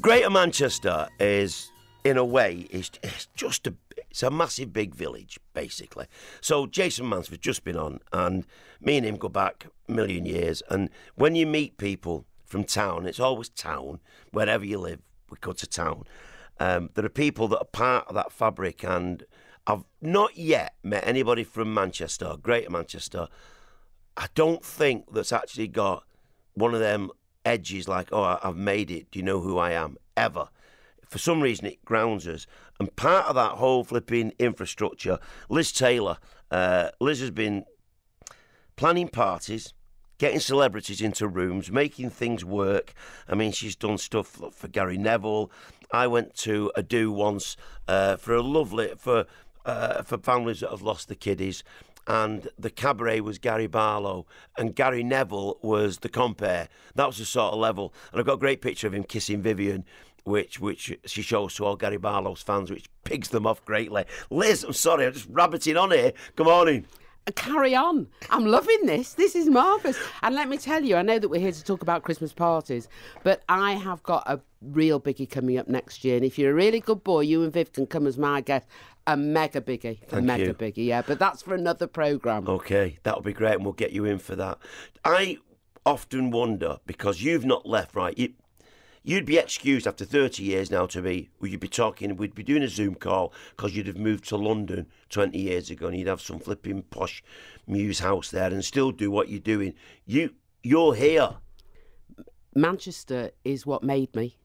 Greater Manchester is, in a way, is it's just a it's a massive big village basically. So Jason Manford's just been on, and me and him go back a million years. And when you meet people from town, it's always town. Wherever you live, we go to town. Um, there are people that are part of that fabric, and I've not yet met anybody from Manchester, Greater Manchester. I don't think that's actually got one of them edges like, oh, I've made it. Do you know who I am? Ever. For some reason, it grounds us. And part of that whole flipping infrastructure, Liz Taylor, uh, Liz has been planning parties, getting celebrities into rooms, making things work. I mean, she's done stuff for Gary Neville. I went to a do once uh, for a lovely for uh, for families that have lost the kiddies and the cabaret was Gary Barlow, and Gary Neville was the compere. That was the sort of level. And I've got a great picture of him kissing Vivian, which which she shows to all Gary Barlow's fans, which pigs them off greatly. Liz, I'm sorry, I'm just rabbiting on here. On in carry on. I'm loving this. This is marvellous. And let me tell you, I know that we're here to talk about Christmas parties, but I have got a real biggie coming up next year. And if you're a really good boy, you and Viv can come as my guest. A mega biggie. Thank a mega you. biggie, yeah. But that's for another programme. Okay, that'll be great, and we'll get you in for that. I often wonder because you've not left, right? You, you'd be excused after 30 years now to be, would you be talking, we'd be doing a Zoom call because you'd have moved to London 20 years ago and you'd have some flipping posh mews house there and still do what you're doing. You, you're here. Manchester is what made me,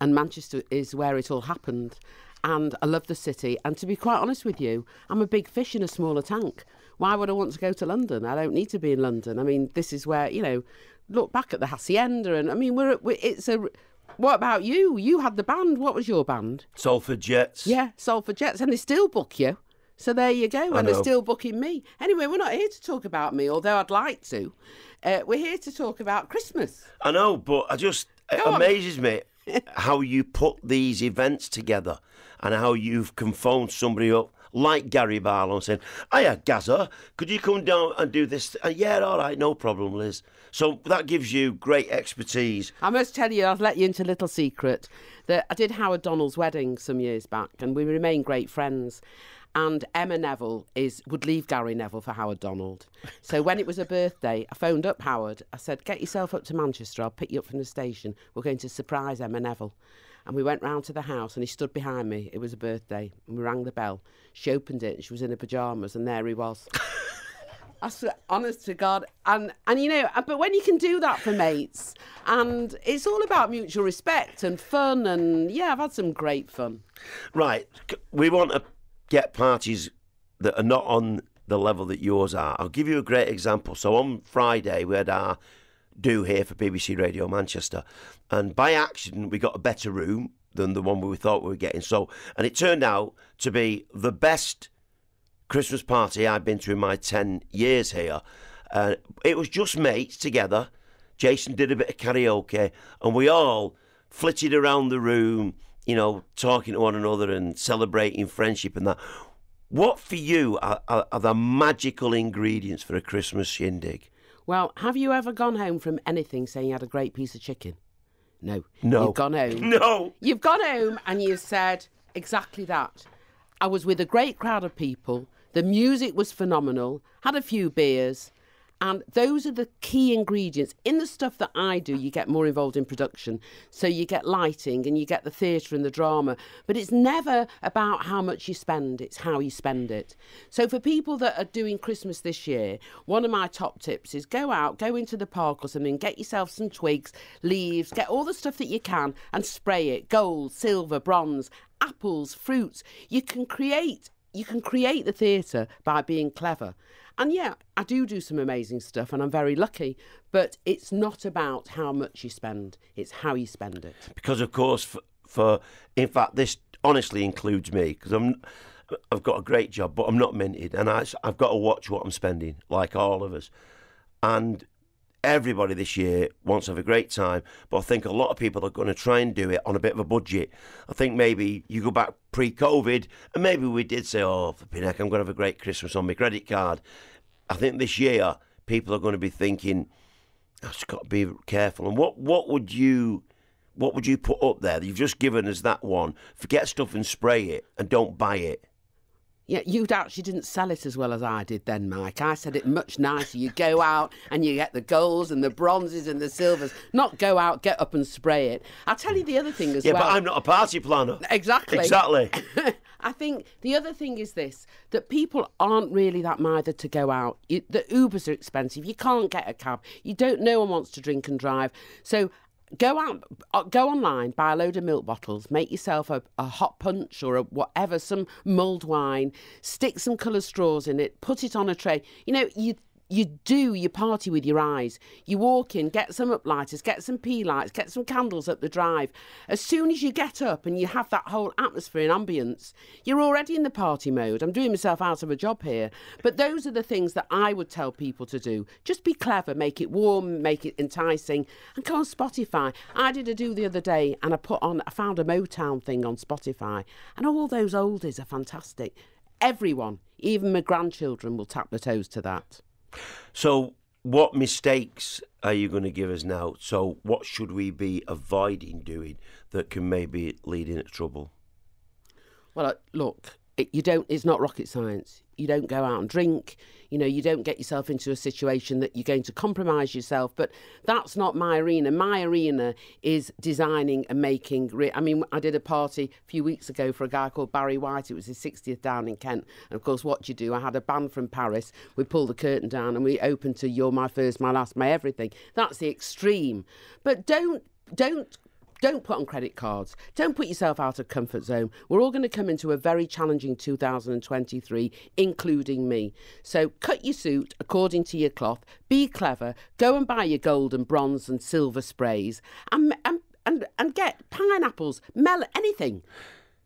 and Manchester is where it all happened. And I love the city. And to be quite honest with you, I'm a big fish in a smaller tank. Why would I want to go to London? I don't need to be in London. I mean, this is where, you know, look back at the Hacienda, and I mean, we're, we're it's a what about you? You had the band. What was your band? Salford Jets. Yeah, Salford Jets, and they still book you. So there you go, and they're still booking me. Anyway, we're not here to talk about me, although I'd like to. Uh, we're here to talk about Christmas. I know, but I just it Go on. amazes me how you put these events together and how you can phone somebody up like Gary Barlow saying, Hiya, Gaza, could you come down and do this? Uh, yeah, all right, no problem, Liz. So that gives you great expertise. I must tell you, I've let you into a little secret that I did Howard Donald's wedding some years back, and we remain great friends. And Emma Neville is would leave Gary Neville for Howard Donald. So when it was her birthday, I phoned up Howard. I said, "Get yourself up to Manchester. I'll pick you up from the station. We're going to surprise Emma Neville." And we went round to the house, and he stood behind me. It was a birthday, and we rang the bell. She opened it, and she was in her pajamas, and there he was. I swear, honest to God, and and you know, uh, but when you can do that for mates, and it's all about mutual respect and fun, and yeah, I've had some great fun. Right, we want to get parties that are not on the level that yours are. I'll give you a great example. So on Friday, we had our do here for BBC Radio Manchester, and by accident, we got a better room than the one we thought we were getting. So, and it turned out to be the best Christmas party I've been to in my 10 years here. Uh, it was just mates together. Jason did a bit of karaoke, and we all flitted around the room, you know, talking to one another and celebrating friendship and that. What for you are, are, are the magical ingredients for a Christmas shindig? Well, have you ever gone home from anything saying you had a great piece of chicken? No. No. You've gone home. No. You've gone home and you've said exactly that. I was with a great crowd of people. The music was phenomenal. Had a few beers. And those are the key ingredients. In the stuff that I do, you get more involved in production. So you get lighting and you get the theatre and the drama. But it's never about how much you spend, it's how you spend it. So for people that are doing Christmas this year, one of my top tips is go out, go into the park or something, get yourself some twigs, leaves, get all the stuff that you can and spray it gold, silver, bronze, apples, fruits. You can create you can create the theatre by being clever. And yeah, I do do some amazing stuff and I'm very lucky, but it's not about how much you spend, it's how you spend it. because of course for, for in fact this honestly includes me because I'm I've got a great job but I'm not minted and I, I've got to watch what I'm spending like all of us and everybody this year wants to have a great time but I think a lot of people are going to try and do it on a bit of a budget I think maybe you go back pre-COVID and maybe we did say oh flipping heck I'm going to have a great Christmas on my credit card I think this year people are going to be thinking I've just got to be careful and what what would you what would you put up there? You've just given us that one. Forget stuff and spray it, and don't buy it. Yeah, you actually didn't sell it as well as I did then, Mike. I said it much nicer. You go out and you get the golds and the bronzes and the silvers, not go out, get up and spray it. I'll tell you the other thing as Yeah, well. Yeah, but I'm not a party planner. Exactly. Exactly. I think the other thing is this that people aren't really that mithered to go out. You, the Ubers are expensive. You can't get a cab. You don't. No one wants to drink and drive. So go out, uh, go online, buy a load of milk bottles, make yourself a, a hot punch or a whatever, some mulled wine, stick some coloured straws in it, put it on a tray. You know, you you do your party with your eyes. You walk in, get some uplighters, get some pea lights, get some candles up the drive. As soon as you get up and you have that whole atmosphere and ambience, you're already in the party mode. I'm doing myself out of a job here. But those are the things that I would tell people to do. Just be clever, make it warm, make it enticing, and go on Spotify. I did a do the other day and I put on, I found a Motown thing on Spotify, and all those oldies are fantastic. Everyone, even my grandchildren, will tap their toes to that. So, what mistakes are you going to give us now? So, what should we be avoiding doing that can maybe lead into trouble? Well, look, you don't. It's not rocket science. You don't go out and drink. You know, you don't get yourself into a situation that you're going to compromise yourself. But that's not my arena. My arena is designing and making. Re- I mean, I did a party a few weeks ago for a guy called Barry White. It was his 60th down in Kent. And of course, what you do? I had a band from Paris. We pulled the curtain down and we opened to "You're My First, My Last, My Everything." That's the extreme. But don't don't don't put on credit cards. Don't put yourself out of comfort zone. We're all going to come into a very challenging 2023, including me. So cut your suit according to your cloth. Be clever. Go and buy your gold and bronze and silver sprays, and and and, and get pineapples, melon, anything.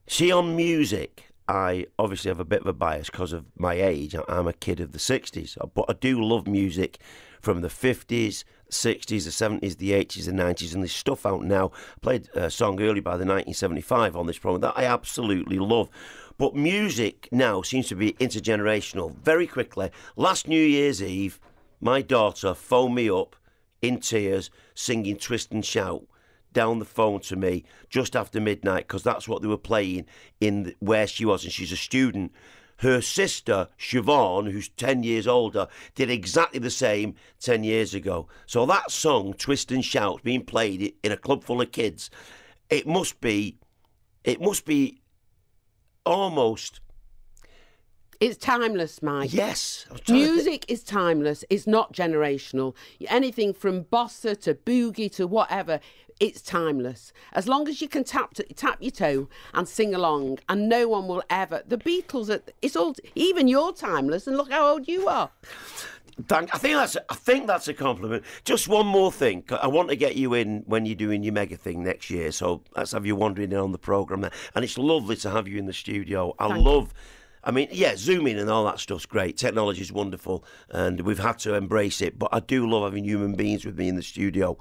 See, on music, I obviously have a bit of a bias because of my age. I'm a kid of the 60s, uh, but I do love music from the 50s, 60s, the 70s, the 80s, and 90s, and there's stuff out now. I played a song earlier by the 1975 on this program that I absolutely love. But music now seems to be intergenerational very quickly. Last New Year's Eve, my daughter phoned me up in tears singing Twist and Shout down the phone to me just after midnight because that's what they were playing in the, where she was, and she's a student. Her sister, Siobhan, who's 10 years older, did exactly the same 10 years ago. So that song, Twist and Shout, being played in a club full of kids, it must be, it must be almost, It's timeless, Mike. yes. I was trying to think- Music is timeless. It's not generational. Anything from bossa to boogie to whatever, it's timeless. As long as you can tap to, tap your toe and sing along, and no one will ever. The Beatles, are, it's all. Even you're timeless, and look how old you are. Thank. I think that's. I think that's a compliment. Just one more thing. I want to get you in when you're doing your mega thing next year. So let's have you wandering in on the program. And it's lovely to have you in the studio. I Thank you. I mean, yeah, zooming and all that stuff's great. Technology's wonderful, and we've had to embrace it. But I do love having human beings with me in the studio.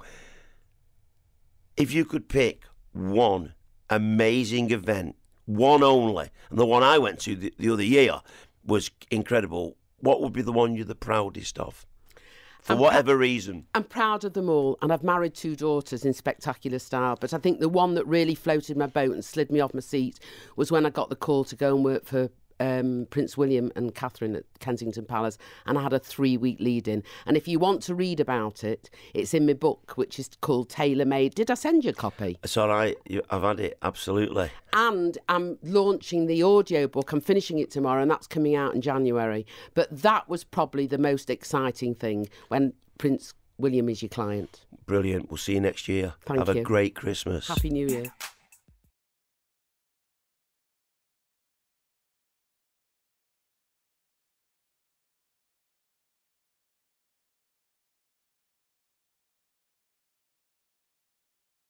If you could pick one amazing event, one only, and the one I went to the, the other year was incredible. What would be the one you're the proudest of? For I'm whatever reason. I'm proud of them all, and I've married two daughters in spectacular style. But I think the one that really floated my boat and slid me off my seat was when I got the call to go and work for um, Prince William and Catherine at Kensington Palace, and I had a three week lead in. And if you want to read about it, it's in my book, which is called Tailor Made. Did I send you a copy? It's all right. You, I've had it, absolutely. and I'm launching the audio book. I'm finishing it tomorrow, and that's coming out in January. But that was probably the most exciting thing when Prince William is your client. Brilliant. We'll see you next year. Thank Have you. a great Christmas. Happy New Year.